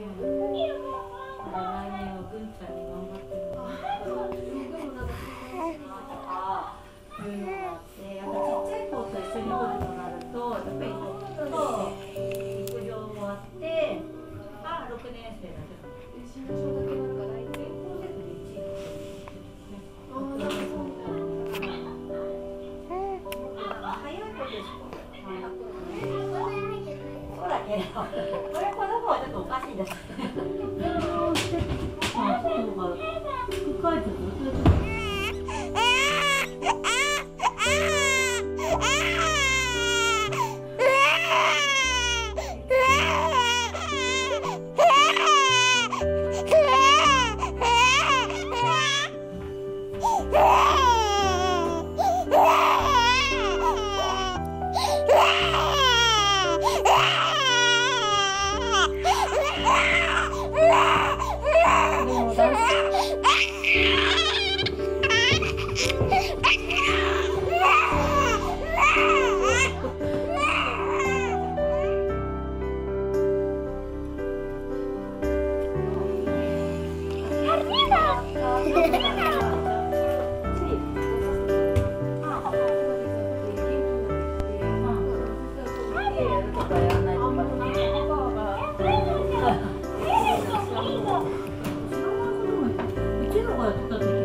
来年は文ちゃん。に頑張ってもらおかしいです。うちのがやった時